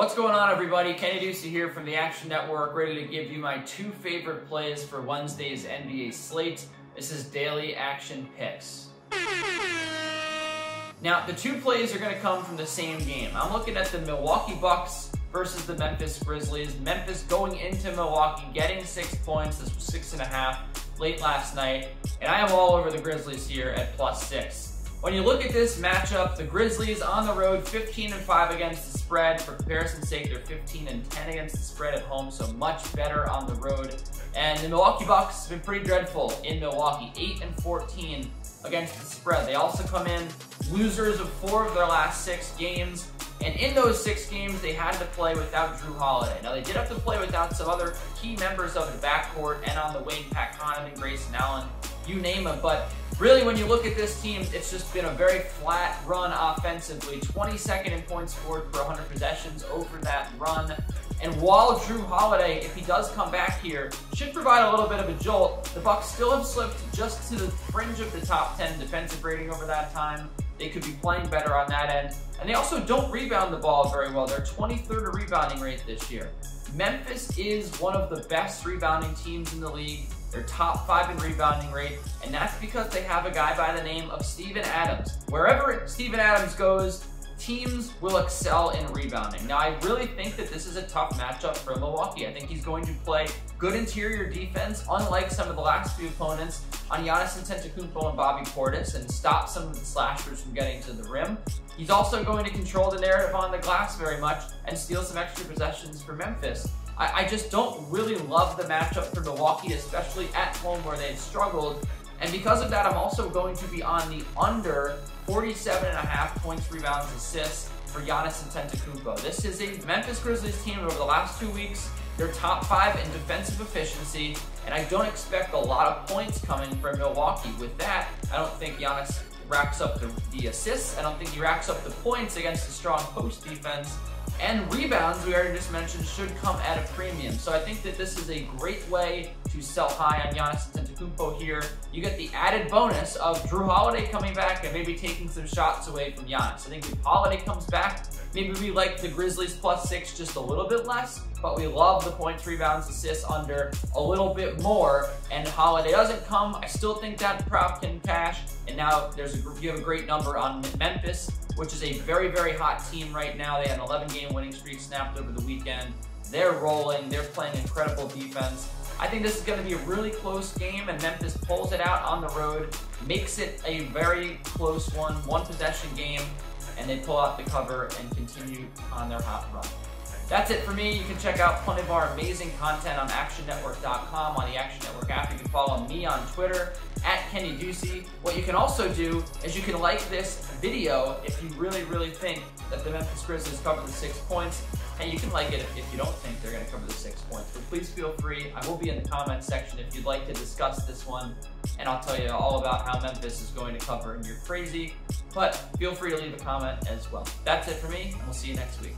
What's going on, everybody? Kenny Ducey here from the Action Network, ready to give you my two favorite plays for Wednesday's NBA slate. This is Daily Action Picks. Now, the two plays are going to come from the same game. I'm looking at the Milwaukee Bucks versus the Memphis Grizzlies. Memphis going into Milwaukee, getting six points. This was six and a half late last night. And I am all over the Grizzlies here at plus six. When you look at this matchup, the Grizzlies on the road, 15 and 5 against the spread. For comparison's sake, they're 15 and 10 against the spread at home, so much better on the road. And the Milwaukee Bucks have been pretty dreadful in Milwaukee, 8 and 14 against the spread. They also come in losers of four of their last six games. And in those six games, they had to play without Jrue Holiday. Now, they did have to play without some other key members of the backcourt and on the wing, Pat Connaughton, Grayson Allen, you name it. But really, when you look at this team, it's just been a very flat run offensively. 22nd in points scored per 100 possessions over that run. And while Jrue Holiday, if he does come back here, should provide a little bit of a jolt, the Bucks still have slipped just to the fringe of the top 10 defensive rating over that time. They could be playing better on that end. And they also don't rebound the ball very well. They're 23rd rebounding rate this year. Memphis is one of the best rebounding teams in the league. They're top five in rebounding rate, and that's because they have a guy by the name of Steven Adams. Wherever Steven Adams goes, teams will excel in rebounding. Now, I really think that this is a tough matchup for Milwaukee. I think he's going to play good interior defense, unlike some of the last few opponents on Giannis Antetokounmpo and Bobby Portis, and stop some of the slashers from getting to the rim. He's also going to control the narrative on the glass very much and steal some extra possessions for Memphis. I, I just don't really love the matchup for Milwaukee, especially at home where they've struggled. And because of that, I'm also going to be on the under 47 and a half points, rebounds, assists for Giannis Antetokounmpo. This is a Memphis Grizzlies team over the last two weeks. They're top five in defensive efficiency, and I don't expect a lot of points coming from Milwaukee. With that, I don't think Giannis racks up the, the assists. I don't think he racks up the points against a strong post defense. And rebounds, we already just mentioned, should come at a premium. So I think that this is a great way to sell high on Giannis Antetokounmpo here. You get the added bonus of Jrue Holiday coming back and maybe taking some shots away from Giannis. I think if Holiday comes back, maybe we like the Grizzlies plus six just a little bit less, but we love the points, rebounds, assists under a little bit more. And Holiday doesn't come, I still think that prop can cash. And now there's a, you have a great number on Memphis which is a very, very hot team right now. They had an 11 game winning streak snapped over the weekend. They're rolling, they're playing incredible defense. I think this is going to be a really close game, and Memphis pulls it out on the road, makes it a very close one, one possession game, and they pull out the cover and continue on their hot run. That's it for me. You can check out plenty of our amazing content on ActionNetwork.com, on the Action Network app. You can follow me on Twitter at Kenny Ducey. What you can also do is you can like this video if you really, really think that the Memphis Grizzlies cover the six points. And you can like it if you don't think they're going to cover the six points. But please feel free. I will be in the comments section if you'd like to discuss this one. And I'll tell you all about how Memphis is going to cover. And you're crazy. But feel free to leave a comment as well. That's it for me, and we'll see you next week.